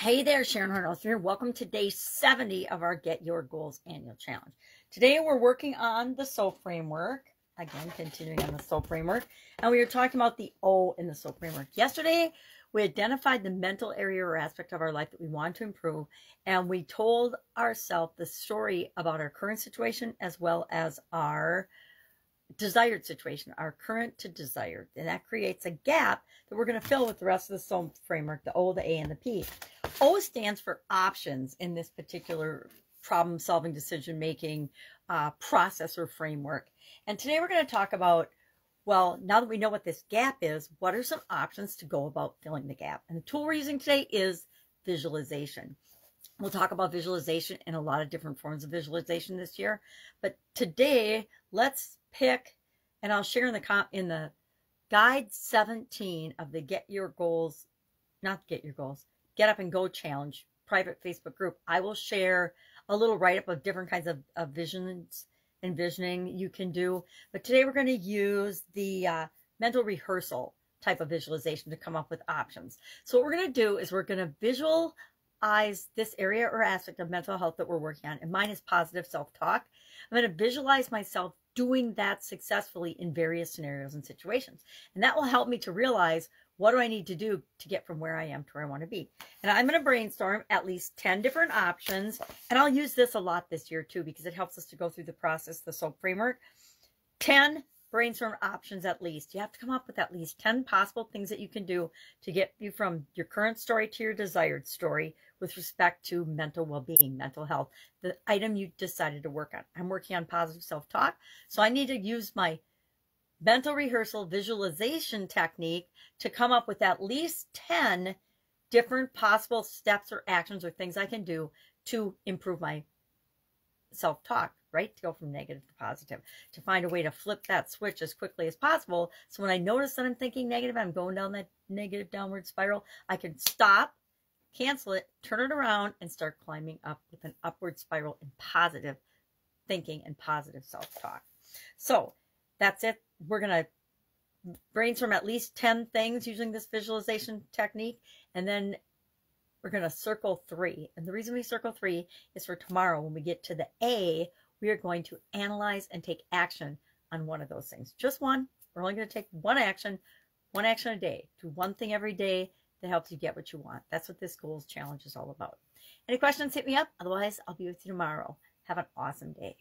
Hey there, Sharon Hornos here. Welcome to day 70 of our Get Your Goals annual challenge. Today we're working on the SOAP framework. Again, continuing on the SOAP framework. And we are talking about the O in the SOAP framework. Yesterday, we identified the mental area or aspect of our life that we want to improve. And we told ourselves the story about our current situation as well as our desired situation, our current to desired. And that creates a gap that we're going to fill with the rest of the SOAP framework, the O, the A, and the P. O stands for options in this particular problem solving decision making uh, process or framework. And today we're going to talk about, well, now that we know what this gap is, what are some options to go about filling the gap? And the tool we're using today is visualization. We'll talk about visualization in a lot of different forms of visualization this year. But today, let's pick, and I'll share in the in the guide 17 of the Get Your Goals, not Get Your Goals, Get Up and Go Challenge private Facebook group. I will share a little write up of different kinds of, of visions and envisioning you can do. But today we're going to use the uh, mental rehearsal type of visualization to come up with options. So what we're going to do is we're going to visualize this area or aspect of mental health that we're working on. And mine is positive self-talk. I'm going to visualize myself doing that successfully in various scenarios and situations. And that will help me to realize what do I need to do to get from where I am to where I want to be? And I'm going to brainstorm at least 10 different options. And I'll use this a lot this year too, because it helps us to go through the process, the SOAP framework. 10 brainstorm options at least. You have to come up with at least 10 possible things that you can do to get you from your current story to your desired story with respect to mental well-being, mental health, the item you decided to work on. I'm working on positive self-talk, so I need to use my mental rehearsal visualization technique to come up with at least 10 different possible steps or actions or things I can do to improve my self talk, right? To go from negative to positive, to find a way to flip that switch as quickly as possible. So when I notice that I'm thinking negative, I'm going down that negative downward spiral, I can stop, cancel it, turn it around, and start climbing up with an upward spiral in positive thinking and positive self talk. So that's it. We're going to brainstorm at least 10 things using this visualization technique. And then we're going to circle three. And the reason we circle three is for tomorrow when we get to the A, we are going to analyze and take action on one of those things. Just one. We're only going to take one action, one action a day. Do one thing every day that helps you get what you want. That's what this goals challenge is all about. Any questions, hit me up. Otherwise, I'll be with you tomorrow. Have an awesome day.